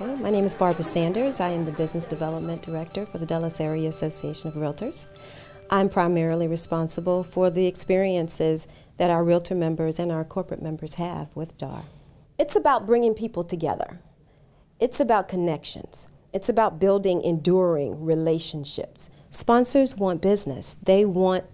My name is Barbara Sanders. I am the Business Development Director for the Dulles Area Association of Realtors. I'm primarily responsible for the experiences that our realtor members and our corporate members have with DAR. It's about bringing people together. It's about connections. It's about building enduring relationships. Sponsors want business. They want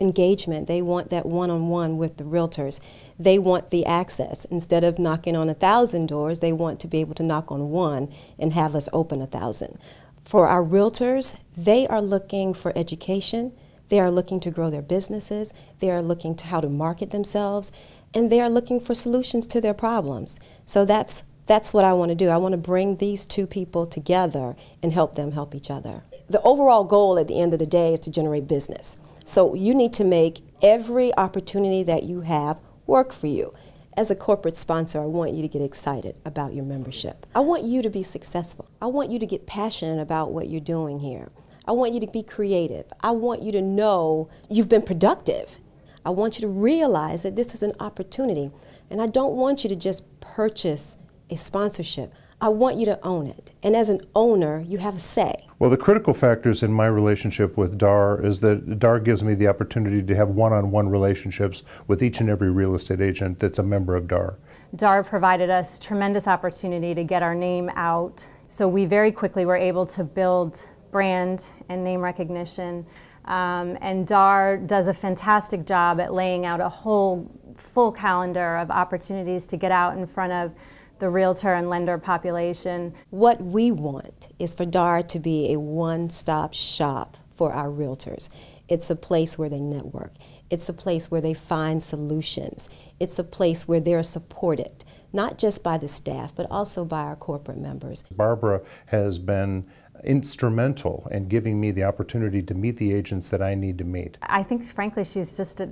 engagement. They want that one-on-one with the realtors. They want the access. Instead of knocking on a thousand doors, they want to be able to knock on one and have us open a thousand. For our realtors, they are looking for education. They are looking to grow their businesses. They are looking to how to market themselves. And they are looking for solutions to their problems. So that's that's what I want to do. I want to bring these two people together and help them help each other. The overall goal at the end of the day is to generate business. So you need to make every opportunity that you have work for you. As a corporate sponsor, I want you to get excited about your membership. I want you to be successful. I want you to get passionate about what you're doing here. I want you to be creative. I want you to know you've been productive. I want you to realize that this is an opportunity. And I don't want you to just purchase a sponsorship. I want you to own it. And as an owner, you have a say. Well, the critical factors in my relationship with DAR is that DAR gives me the opportunity to have one on one relationships with each and every real estate agent that's a member of DAR. DAR provided us tremendous opportunity to get our name out. So we very quickly were able to build brand and name recognition. Um, and DAR does a fantastic job at laying out a whole full calendar of opportunities to get out in front of the realtor and lender population. What we want is for DAR to be a one-stop shop for our realtors. It's a place where they network. It's a place where they find solutions. It's a place where they're supported, not just by the staff, but also by our corporate members. Barbara has been instrumental in giving me the opportunity to meet the agents that I need to meet. I think, frankly, she's just a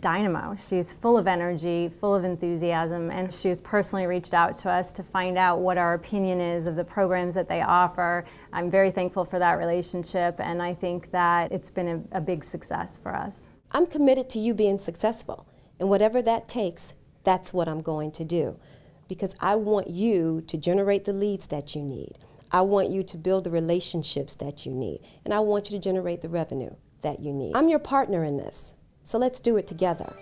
dynamo. She's full of energy, full of enthusiasm, and she's personally reached out to us to find out what our opinion is of the programs that they offer. I'm very thankful for that relationship, and I think that it's been a, a big success for us. I'm committed to you being successful, and whatever that takes, that's what I'm going to do. Because I want you to generate the leads that you need. I want you to build the relationships that you need, and I want you to generate the revenue that you need. I'm your partner in this, so let's do it together.